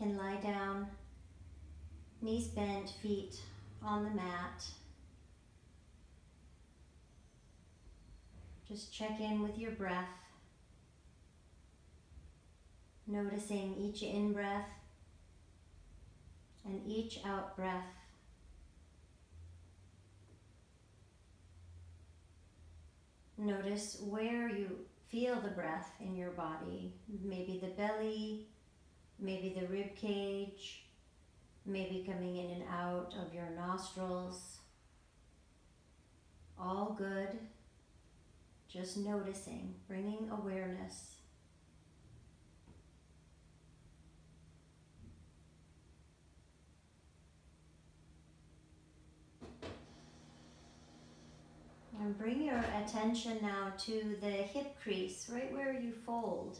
can lie down, knees bent, feet on the mat. Just check in with your breath, noticing each in breath and each out breath. Notice where you feel the breath in your body. Maybe the belly, maybe the rib cage, maybe coming in and out of your nostrils. All good. Just noticing, bringing awareness. And bring your attention now to the hip crease, right where you fold.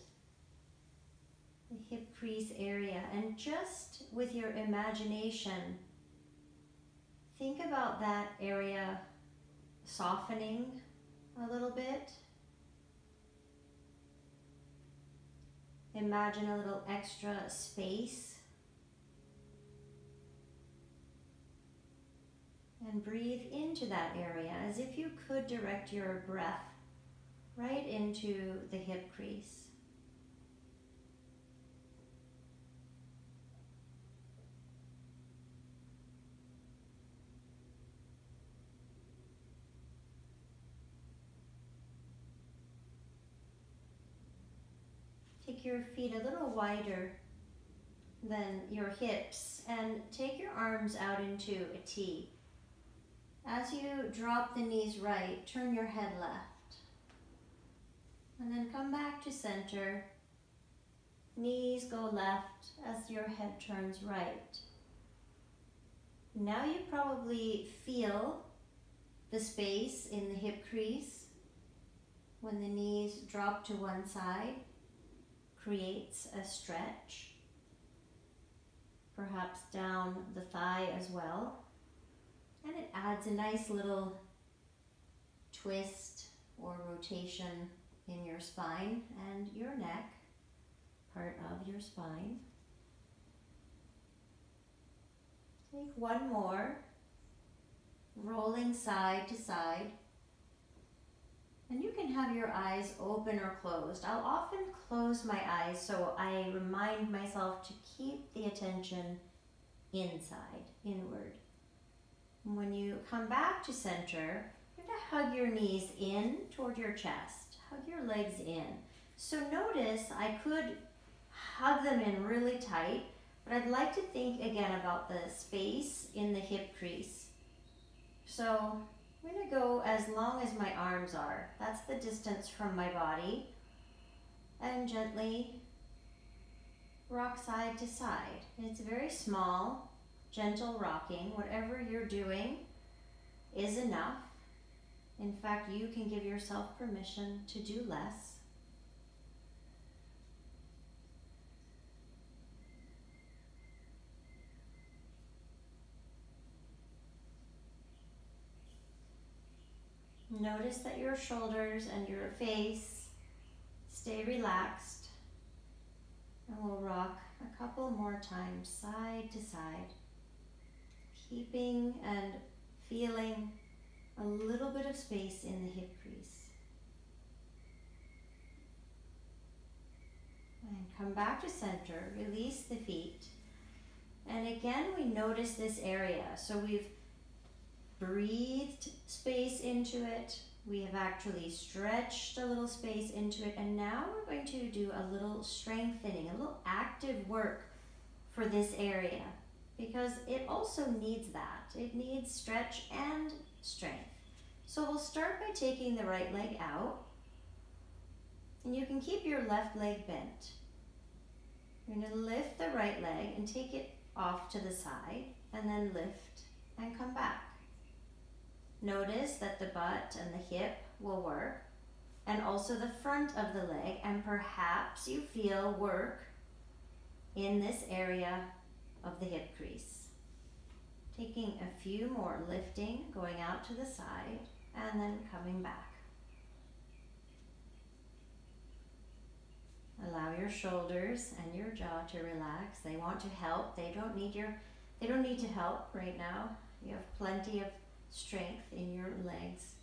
The hip crease area. And just with your imagination, think about that area softening a little bit. Imagine a little extra space And breathe into that area as if you could direct your breath right into the hip crease. Your feet a little wider than your hips and take your arms out into a T. As you drop the knees right, turn your head left. And then come back to center. Knees go left as your head turns right. Now you probably feel the space in the hip crease when the knees drop to one side creates a stretch perhaps down the thigh as well and it adds a nice little twist or rotation in your spine and your neck, part of your spine. Take one more, rolling side to side. And you can have your eyes open or closed. I'll often close my eyes so I remind myself to keep the attention inside, inward. When you come back to center, you're going to hug your knees in toward your chest. Hug your legs in. So notice I could hug them in really tight, but I'd like to think again about the space in the hip crease. So I'm going to go as long as my arms are. That's the distance from my body. And gently rock side to side. It's very small gentle rocking, whatever you're doing is enough. In fact, you can give yourself permission to do less. Notice that your shoulders and your face stay relaxed. And we'll rock a couple more times, side to side keeping and feeling a little bit of space in the hip crease. And come back to center, release the feet. And again, we notice this area. So we've breathed space into it. We have actually stretched a little space into it. And now we're going to do a little strengthening, a little active work for this area because it also needs that. It needs stretch and strength. So we'll start by taking the right leg out. And you can keep your left leg bent. You're going to lift the right leg and take it off to the side and then lift and come back. Notice that the butt and the hip will work and also the front of the leg and perhaps you feel work in this area of the hip crease. Taking a few more lifting, going out to the side, and then coming back. Allow your shoulders and your jaw to relax. They want to help. They don't need your they don't need to help right now. You have plenty of strength in your legs.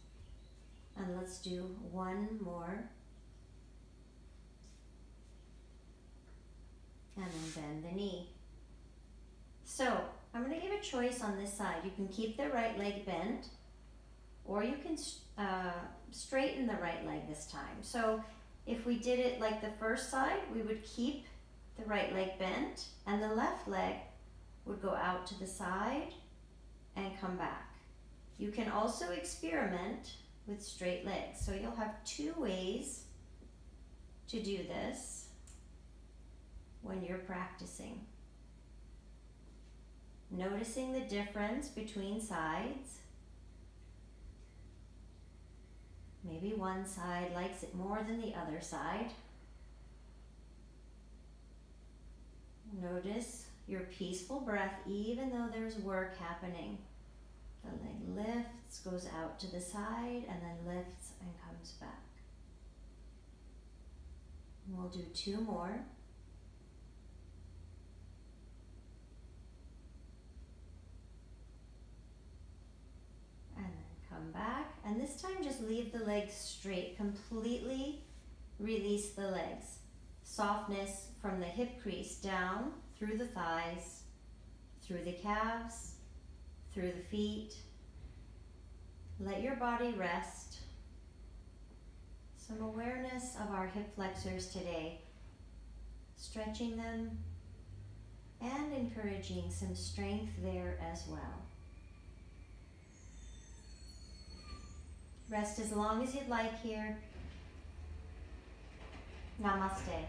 And let's do one more. And then bend the knee. So I'm going to give a choice on this side. You can keep the right leg bent or you can uh, straighten the right leg this time. So if we did it like the first side, we would keep the right leg bent and the left leg would go out to the side and come back. You can also experiment with straight legs. So you'll have two ways to do this when you're practicing. Noticing the difference between sides. Maybe one side likes it more than the other side. Notice your peaceful breath even though there's work happening. The leg lifts, goes out to the side, and then lifts and comes back. We'll do two more. And then come back. And this time just leave the legs straight. Completely release the legs. Softness from the hip crease down through the thighs, through the calves, through the feet. Let your body rest. Some awareness of our hip flexors today, stretching them and encouraging some strength there as well. Rest as long as you'd like here. Namaste.